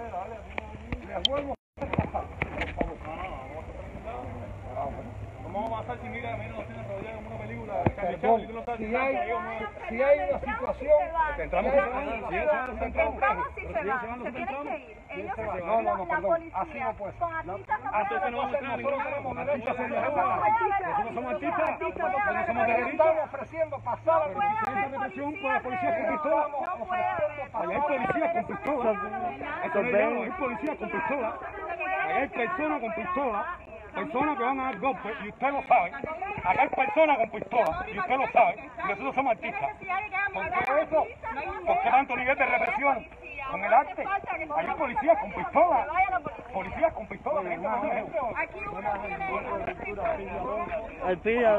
Les vuelvo ¿Cómo vamos a pasar si mira menos todavía como una película? Si hay, si hay una situación... Entramos van, si se van, se Entramos entramos. tienen que ir. Ellos se. No, no, no, la policía, Así no puede ser. Con artistas no entonces no Nosotros somos artistas, somos terroristas. Estamos ofreciendo pasar a la policía. No puede haber. Allá hay policía con pistola. Eso no es policía con pistola. Hay personas con pistola. Personas que van a dar golpes y usted lo sabe. Acá hay personas con pistola y usted lo sabe. Y nosotros somos artistas. ¿Por qué eso? ¿Por qué tanto nivel de represión con el arte? Hay policías con pistola. Policías con pistola. Aquí uno tiene El pilla.